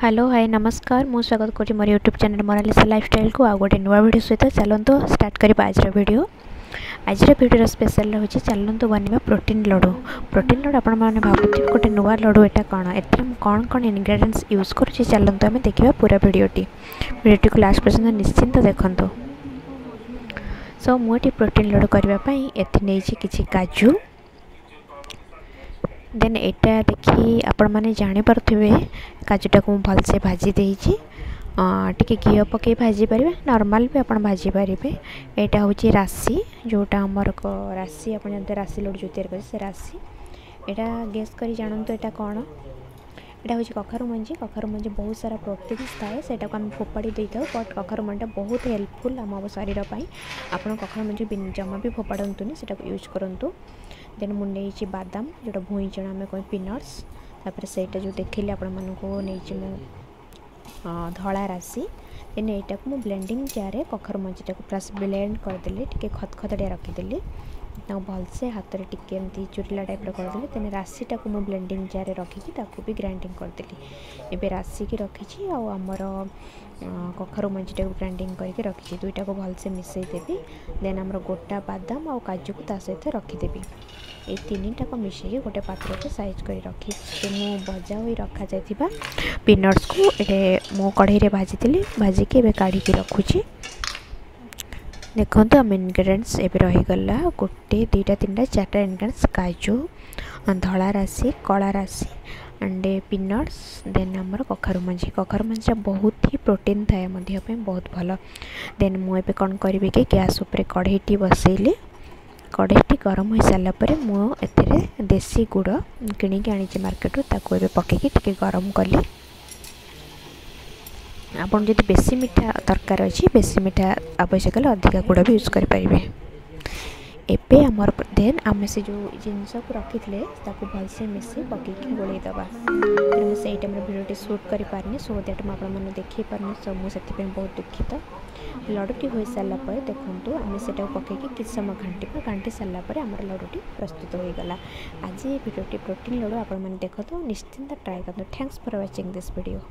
hello high ନମସ୍କାର ମୁଁ ସ୍ୱାଗତ କରୁଛି ମୋର ୟୁଟ୍ୟୁବ୍ ଚ୍ୟାନେଲ୍ ମୋନାଲିସା ଲାଇଫଷ୍ଟାଇଲ୍କୁ ଆଉ ଗୋଟେ ନୂଆ ଭିଡ଼ିଓ ସହିତ ଚାଲନ୍ତୁ ଷ୍ଟାର୍ଟ କରିବା ଆଜିର ଭିଡ଼ିଓ ଆଜିର ଭିଡ଼ିଓର ସ୍ପେଶାଲ୍ ହେଉଛି ଚାଲନ୍ତୁ ବନେଇବା ପ୍ରୋଟିନ୍ ଲଡ଼ୁ ପ୍ରୋଟିନ୍ ଲଡ଼ୁ ଆପଣମାନେ ଭାବୁଥିବେ ଗୋଟେ ନୂଆ ଲଡ଼ୁ ଏଇଟା କ'ଣ ଏଥିରେ ମୁଁ କ'ଣ କ'ଣ ଇନଗ୍ରେଡ଼ିଏଣ୍ଟସ୍ ୟୁଜ୍ କରୁଛି ଚାଲନ୍ତୁ ଆମେ ଦେଖିବା ପୁରା ଭିଡ଼ିଓଟି ଭିଡ଼ିଓଟିକୁ ଲାଷ୍ଟ ପର୍ଯ୍ୟନ୍ତ ନିଶ୍ଚିନ୍ତ ଦେଖନ୍ତୁ ସୋ ମୁଁ ଏଠି ପ୍ରୋଟିନ୍ ଲଡ଼ୁ କରିବା ପାଇଁ ଏଠି ନେଇଛି କିଛି କାଜୁ ଦେନ୍ ଏଇଟା ଦେଖି ଆପଣମାନେ ଜାଣିପାରୁଥିବେ କାଜୁଟାକୁ ମୁଁ ଭଲସେ ଭାଜି ଦେଇଛି ଟିକେ ଘିଅ ପକାଇ ଭାଜି ପାରିବେ ନର୍ମାଲ୍ ବି ଆପଣ ଭାଜି ପାରିବେ ଏଇଟା ହେଉଛି ରାଶି ଯେଉଁଟା ଆମର ରାଶି ଆପଣ ଜାଣିଥିବେ ରାଶି ଲଡ଼ୁ ଯେଉଁ ତିଆରି କରିଛି ସେ ରାଶି ଏଇଟା ଗେସ୍ କରି ଜାଣନ୍ତୁ ଏଇଟା କ'ଣ ଏଇଟା ହେଉଛି କଖାରୁ ମଞ୍ଜି କଖାରୁ ମଞ୍ଜି ବହୁତ ସାରା ପ୍ରୋଟିନ୍ ଥାଏ ସେଇଟାକୁ ଆମେ ଫୋପାଡ଼ି ଦେଇଥାଉ ବଟ୍ କଖାରୁ ମଞ୍ଜିଟା ବହୁତ ହେଲ୍ପଫୁଲ୍ ଆମ ଶରୀର ପାଇଁ ଆପଣ କଖାରୁ ମଞ୍ଜି ଜମା ବି ଫୋପାଡ଼ନ୍ତୁନି ସେଇଟାକୁ ୟୁଜ୍ କରନ୍ତୁ ଦେନ୍ ମୁଁ ନେଇଛି ବାଦାମ ଯେଉଁଟା ଭୁଇଁଚଣା ଆମେ କହୁ ପିନଟ୍ସ ତାପରେ ସେଇଟା ଯେଉଁ ଦେଖେଇଲି ଆପଣମାନଙ୍କୁ ନେଇଛି ମୁଁ ଧଳା ରାଶି ଦେନ୍ ଏଇଟାକୁ ମୁଁ ବ୍ଲେଣ୍ଡିଂ ଜାର୍ରେ କଖାରୁ ମଞ୍ଜିଟାକୁ ପ୍ଲସ୍ ବ୍ଲେଣ୍ଡ କରିଦେଲି ଟିକେ ଖତଖତିଆ ରଖିଦେଲି ତାକୁ ଭଲସେ ହାତରେ ଟିକେ ଏମିତି ଚୁରିଲା ଟାଇପ୍ର କରିଦେଲି ତେଣୁ ରାଶିଟାକୁ ମୁଁ ବ୍ଲେଣ୍ଡିଂ ଜାର୍ରେ ରଖିକି ତାକୁ ବି ଗ୍ରାଇଣ୍ଡିଂ କରିଦେଲି ଏବେ ରାଶିକି ରଖିଛି ଆଉ ଆମର କଖାରୁ ମଞ୍ଜିଟାକୁ ଗ୍ରାଇଣ୍ଡିଂ କରିକି ରଖିଛି ଦୁଇଟାକୁ ଭଲସେ ମିଶାଇଦେବି ଦେନ୍ ଆମର ଗୋଟା ବାଦାମ ଆଉ କାଜୁକୁ ତା ସହିତ ରଖିଦେବି ଏଇ ତିନିଟାକୁ ମିଶାଇକି ଗୋଟେ ପାତ୍ରକୁ ସାଇଜ୍ କରି ରଖିଛି ମୁଁ ଭଜା ହୋଇ ରଖାଯାଇଥିବା ପିନଟ୍ସକୁ ଏବେ ମୁଁ କଢ଼େଇରେ ଭାଜିଥିଲି ଭାଜିକି ଏବେ କାଢ଼ିକି ରଖୁଛି देखो आम इनग्रेडिएंट्स एवं रहीगला गोटे दुटा तीन टाइम चार इनग्रेडिएंट्स काजु धला राशि कला राशि एंड पिनट्स देन आम कखारू मंजी कखारू मंजी बहुत ही प्रोटीन थाए बहुत भल दे मुझे कौन करी कि गैस कढ़ई टी बस कढ़ई टी गरम हो सारापर मुझे देसी गुड़ किणिक आनी मार्केट ताकि पकईकि गरम कली ଆପଣ ଯଦି ବେଶୀ ମିଠା ଦରକାର ଅଛି ବେଶୀ ମିଠା ଆବଶ୍ୟକ ହେଲେ ଅଧିକା ଗୁଡ଼ ବି ୟୁଜ୍ କରିପାରିବେ ଏବେ ଆମର ଦେନ୍ ଆମେ ସେ ଯେଉଁ ଜିନିଷକୁ ରଖିଥିଲେ ତାକୁ ଭଲସେ ମିଶି ପକେଇକି ଗୋଳେଇ ଦେବା ମୁଁ ସେଇ ଟାଇମ୍ରେ ଭିଡ଼ିଓଟି ସୁଟ୍ କରିପାରିନି ସୋ ଦ୍ୟାଟ୍ ମୁଁ ଆପଣମାନଙ୍କୁ ଦେଖେଇ ପାରୁନି ସୋ ମୁଁ ସେଥିପାଇଁ ବହୁତ ଦୁଃଖିତ ଲଡ଼ୁଟି ହୋଇସାରିଲା ପରେ ଦେଖନ୍ତୁ ଆମେ ସେଟାକୁ ପକେଇକି କିଛି ସମୟ ଘାଣ୍ଟିବା ଘାଣ୍ଟି ସାରିଲା ପରେ ଆମର ଲଡ଼ୁଟି ପ୍ରସ୍ତୁତ ହୋଇଗଲା ଆଜି ଏ ଭିଡ଼ିଓଟି ପ୍ରୋଟିନ୍ ଲଡ଼ୁ ଆପଣମାନେ ଦେଖନ୍ତୁ ନିଶ୍ଚିନ୍ତ ଟ୍ରାଏ କରନ୍ତୁ thanks for watching this video